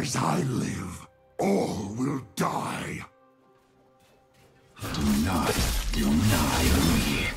As I live, all will die. Do not deny me.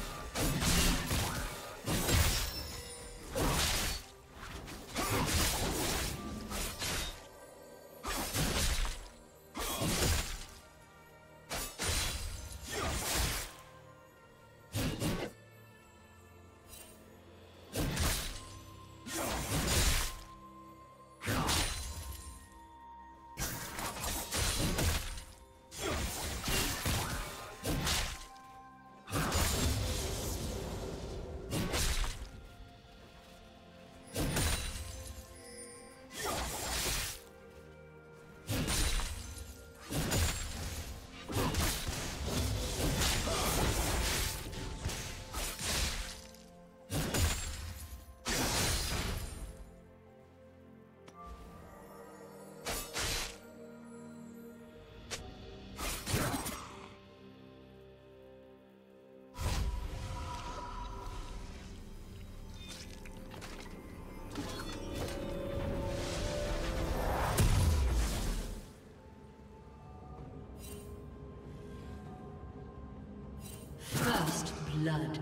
Blood.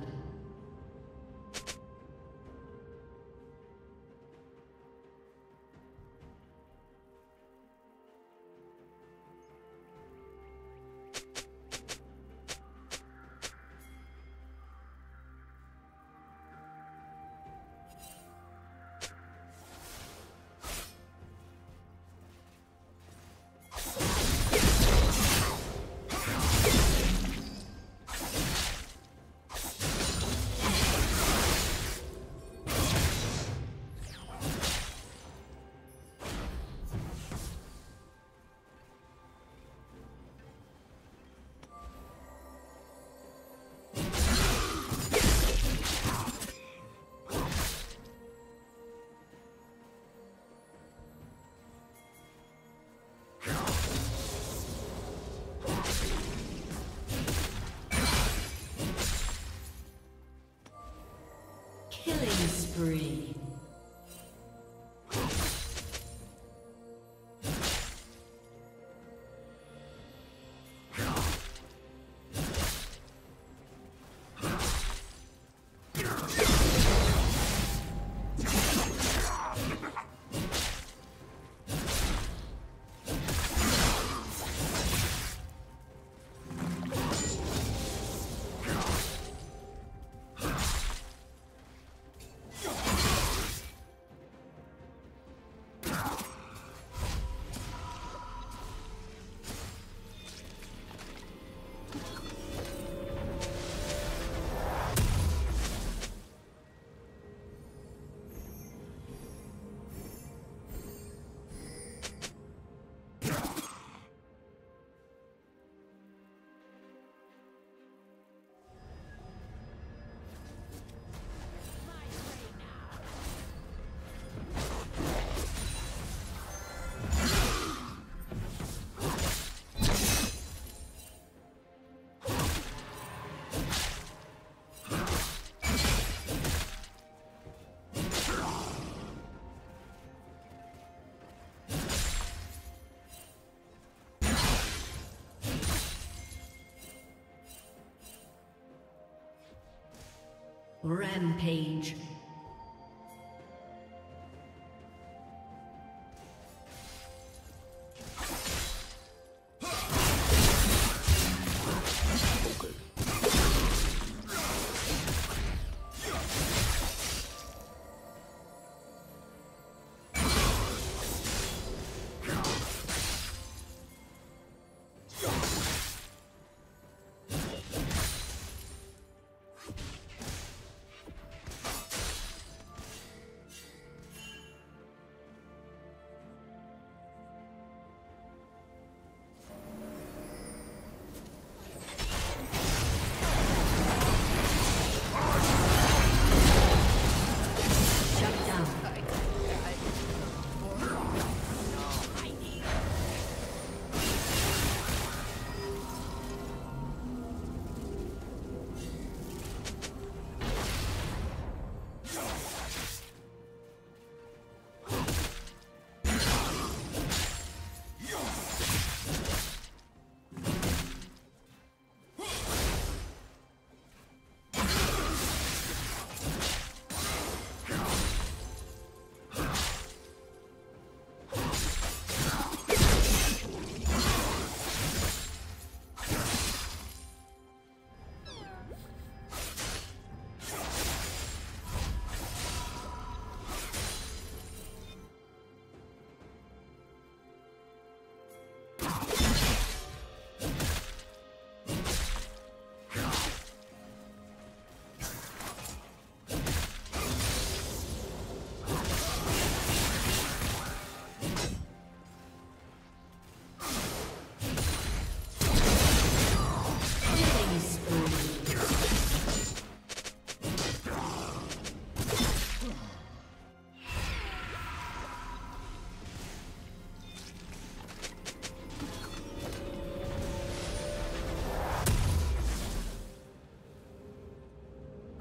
Spree. Rampage.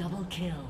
Double kill.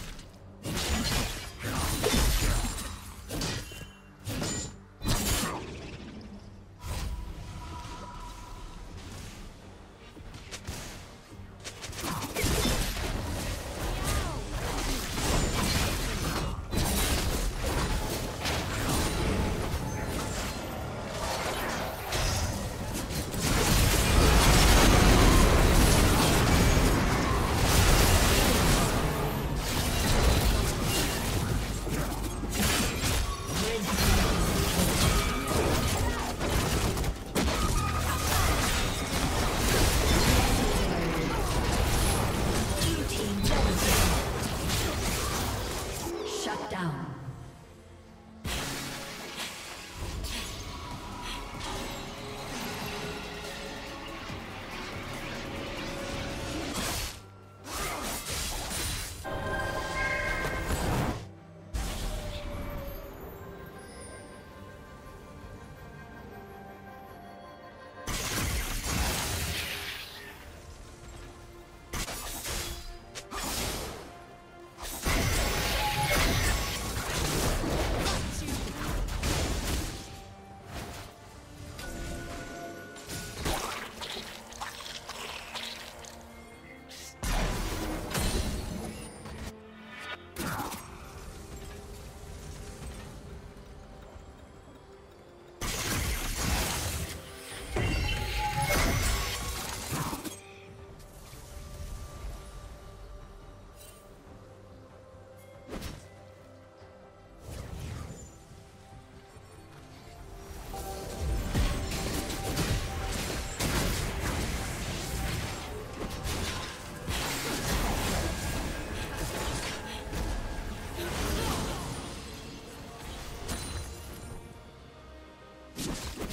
you